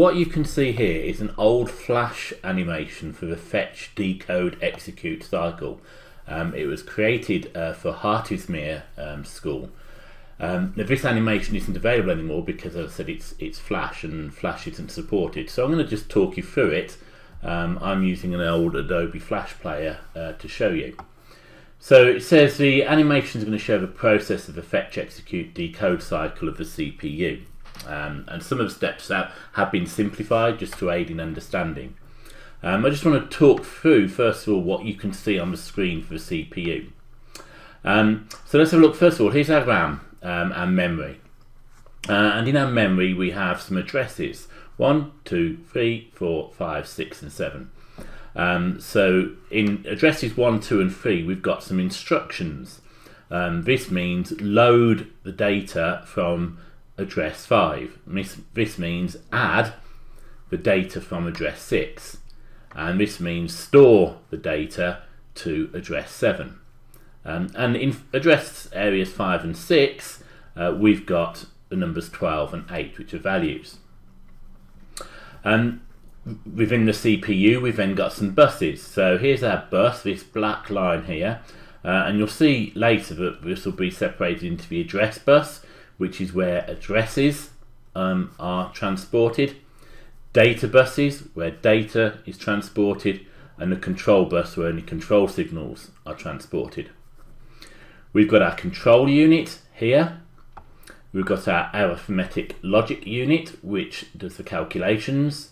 What you can see here is an old flash animation for the fetch, decode, execute cycle. Um, it was created uh, for Hartismere um, School. Um, now this animation isn't available anymore because as I said it's, it's flash and flash isn't supported. So I'm going to just talk you through it. Um, I'm using an old Adobe Flash player uh, to show you. So it says the animation is going to show the process of the fetch, execute, decode cycle of the CPU. Um, and some of the steps have, have been simplified just to aid in understanding. Um, I just want to talk through first of all what you can see on the screen for the CPU. Um, so let's have a look first of all, here's our RAM um, and memory. Uh, and in our memory we have some addresses, 1, 2, 3, 4, 5, 6 and 7. Um, so in addresses 1, 2 and 3 we've got some instructions. Um, this means load the data from address 5. This means add the data from address 6 and this means store the data to address 7. Um, and in address areas 5 and 6 uh, we've got the numbers 12 and 8 which are values. And within the CPU we've then got some buses. So here's our bus, this black line here, uh, and you'll see later that this will be separated into the address bus which is where addresses um, are transported, data buses, where data is transported, and the control bus, where any control signals are transported. We've got our control unit here. We've got our arithmetic logic unit, which does the calculations.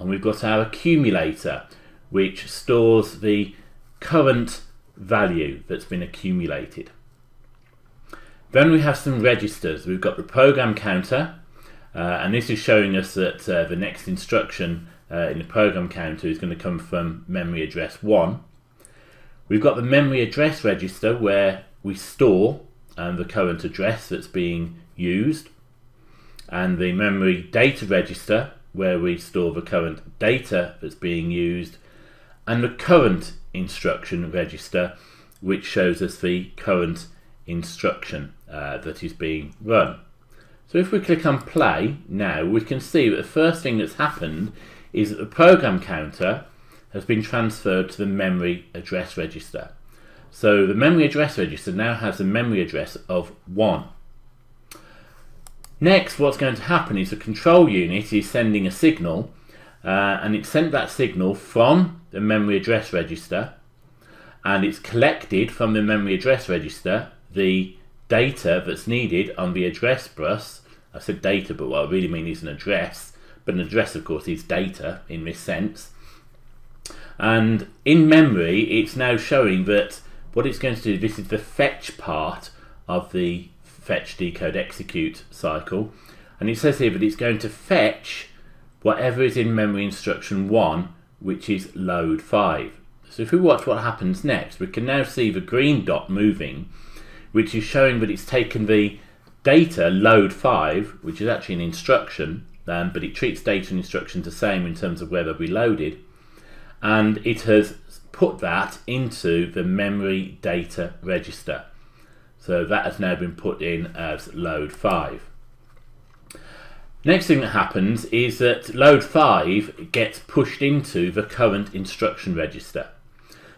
And we've got our accumulator, which stores the current value that's been accumulated. Then we have some registers. We've got the program counter, uh, and this is showing us that uh, the next instruction uh, in the program counter is going to come from memory address 1. We've got the memory address register where we store um, the current address that's being used, and the memory data register where we store the current data that's being used, and the current instruction register which shows us the current instruction uh, that is being run. So if we click on play now, we can see that the first thing that's happened is that the program counter has been transferred to the memory address register. So the memory address register now has a memory address of 1. Next, what's going to happen is the control unit is sending a signal uh, and it sent that signal from the memory address register and it's collected from the memory address register the data that's needed on the address bus. I said data, but what I really mean is an address. But an address, of course, is data in this sense. And in memory, it's now showing that what it's going to do, this is the fetch part of the fetch, decode, execute cycle. And it says here that it's going to fetch whatever is in memory instruction 1, which is load 5. So if we watch what happens next, we can now see the green dot moving which is showing that it's taken the data load 5, which is actually an instruction, um, but it treats data and instructions the same in terms of where they'll loaded, and it has put that into the memory data register. So that has now been put in as load 5. Next thing that happens is that load 5 gets pushed into the current instruction register.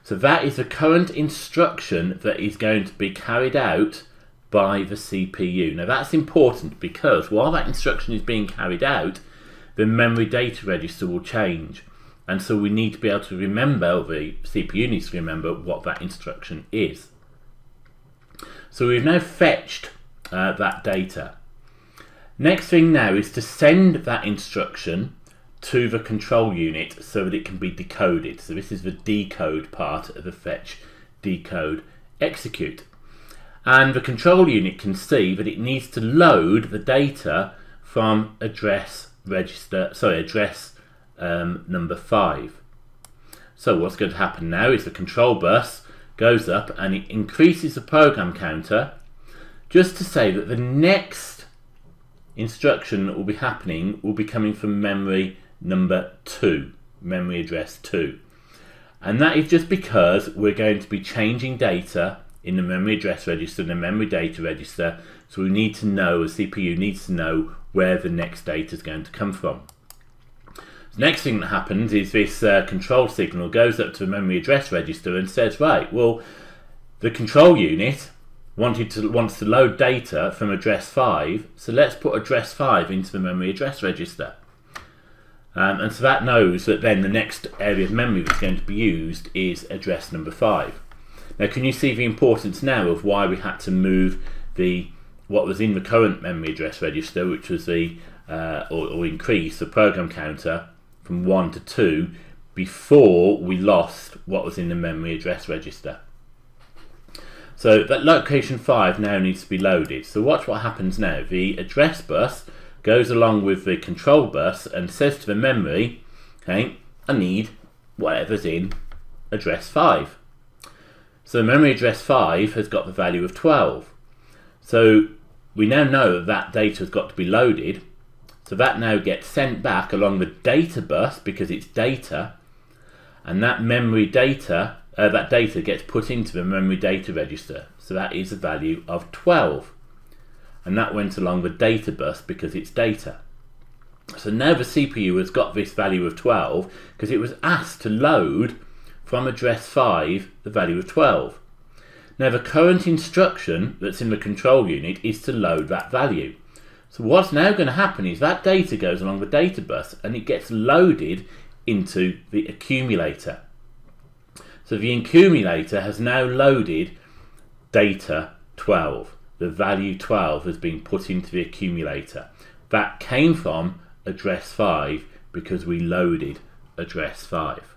So that is the current instruction that is going to be carried out by the CPU. Now that's important because while that instruction is being carried out, the memory data register will change. And so we need to be able to remember, the CPU needs to remember what that instruction is. So we've now fetched uh, that data. Next thing now is to send that instruction to the control unit so that it can be decoded. So this is the decode part of the fetch, decode, execute. And the control unit can see that it needs to load the data from address register, sorry, address um, number five. So what's going to happen now is the control bus goes up and it increases the program counter just to say that the next instruction that will be happening will be coming from memory number 2, memory address 2. And that is just because we're going to be changing data in the memory address register and the memory data register. So we need to know, a CPU needs to know where the next data is going to come from. The next thing that happens is this uh, control signal goes up to the memory address register and says, right, well, the control unit wanted to wants to load data from address 5, so let's put address 5 into the memory address register. Um, and so that knows that then the next area of memory that's going to be used is address number 5. Now can you see the importance now of why we had to move the what was in the current memory address register, which was the uh, or, or increase the program counter from 1 to 2 before we lost what was in the memory address register. So that location 5 now needs to be loaded. So watch what happens now. The address bus goes along with the control bus and says to the memory, okay, I need whatever's in address 5. So memory address 5 has got the value of 12. So we now know that that data has got to be loaded. So that now gets sent back along the data bus because it's data. And that memory data, uh, that data gets put into the memory data register. So that is a value of 12 and that went along the data bus because it's data. So now the CPU has got this value of 12 because it was asked to load from address 5 the value of 12. Now the current instruction that's in the control unit is to load that value. So what's now going to happen is that data goes along the data bus and it gets loaded into the accumulator. So the accumulator has now loaded data 12 the value 12 has been put into the accumulator. That came from address 5 because we loaded address 5.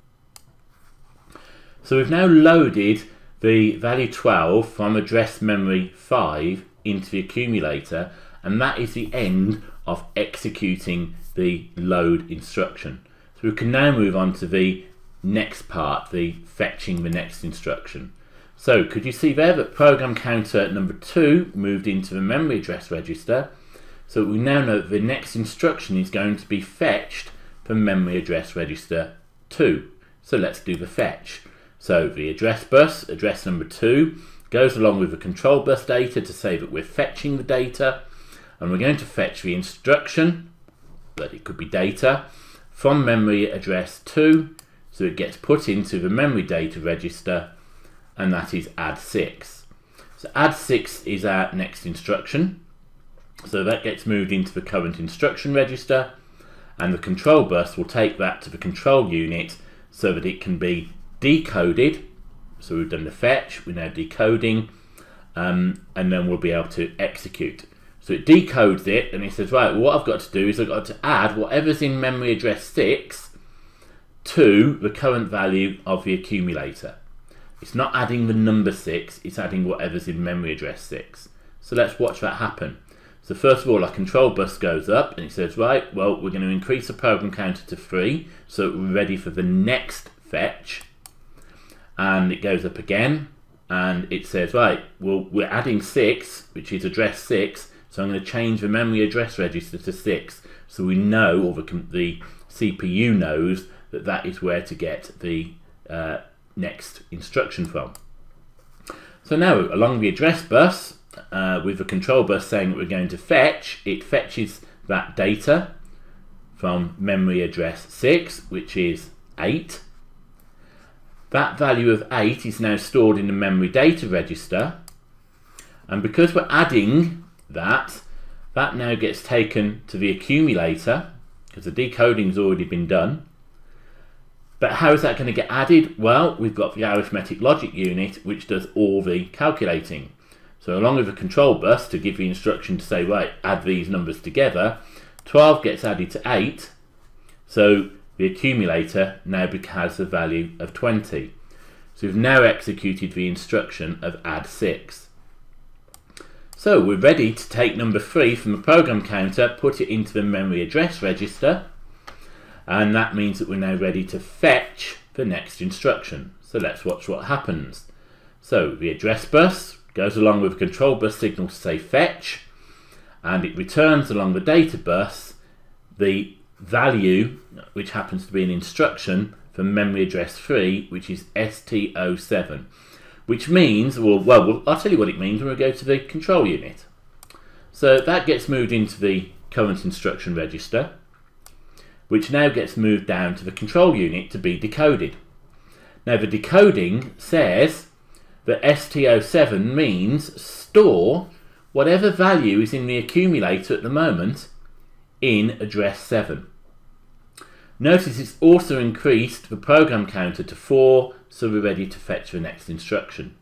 So we've now loaded the value 12 from address memory 5 into the accumulator and that is the end of executing the load instruction. So we can now move on to the next part, the fetching the next instruction. So could you see there that program counter number 2 moved into the memory address register. So we now know that the next instruction is going to be fetched from memory address register 2. So let's do the fetch. So the address bus, address number 2, goes along with the control bus data to say that we're fetching the data and we're going to fetch the instruction, that it could be data, from memory address 2 so it gets put into the memory data register and that is add 6. So add 6 is our next instruction. So that gets moved into the current instruction register and the control bus will take that to the control unit so that it can be decoded. So we've done the fetch, we're now decoding um, and then we'll be able to execute. So it decodes it and it says, right, what I've got to do is I've got to add whatever's in memory address 6 to the current value of the accumulator. It's not adding the number 6, it's adding whatever's in memory address 6. So let's watch that happen. So first of all, our control bus goes up and it says, right, well, we're going to increase the program counter to 3 so we're ready for the next fetch. And it goes up again and it says, right, well, we're adding 6, which is address 6, so I'm going to change the memory address register to 6 so we know, or the, the CPU knows, that that is where to get the uh, next instruction from. So now along the address bus, uh, with the control bus saying we're going to fetch, it fetches that data from memory address 6, which is 8. That value of 8 is now stored in the memory data register. And because we're adding that, that now gets taken to the accumulator, because the decoding has already been done. But how is that going to get added? Well, we've got the arithmetic logic unit, which does all the calculating. So along with the control bus to give the instruction to say, right, add these numbers together, 12 gets added to 8. So the accumulator now has the value of 20. So we've now executed the instruction of add 6. So we're ready to take number 3 from the program counter, put it into the memory address register, and that means that we're now ready to fetch the next instruction. So let's watch what happens. So the address bus goes along with a control bus signal to say fetch and it returns along the data bus the value which happens to be an instruction for memory address 3 which is STO7. which means, well, well, I'll tell you what it means when we go to the control unit. So that gets moved into the current instruction register, which now gets moved down to the control unit to be decoded. Now the decoding says that STO7 means store whatever value is in the accumulator at the moment in address 7. Notice it's also increased the program counter to 4 so we're ready to fetch the next instruction.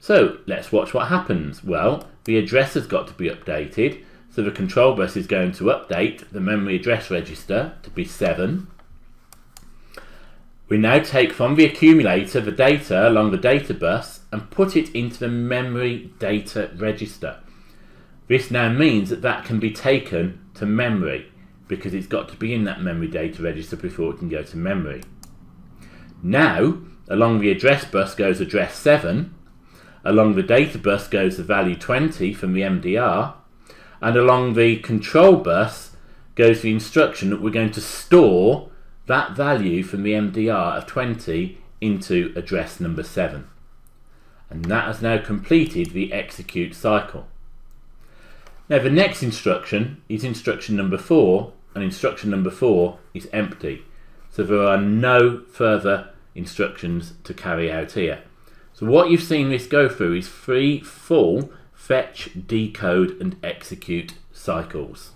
So let's watch what happens. Well, the address has got to be updated so the control bus is going to update the memory address register to be 7 we now take from the accumulator the data along the data bus and put it into the memory data register. This now means that that can be taken to memory because it's got to be in that memory data register before it can go to memory. Now, along the address bus goes address 7, along the data bus goes the value 20 from the MDR, and along the control bus goes the instruction that we're going to store that value from the MDR of 20 into address number 7. And that has now completed the execute cycle. Now the next instruction is instruction number 4 and instruction number 4 is empty. So there are no further instructions to carry out here. So what you've seen this go through is three full fetch, decode and execute cycles.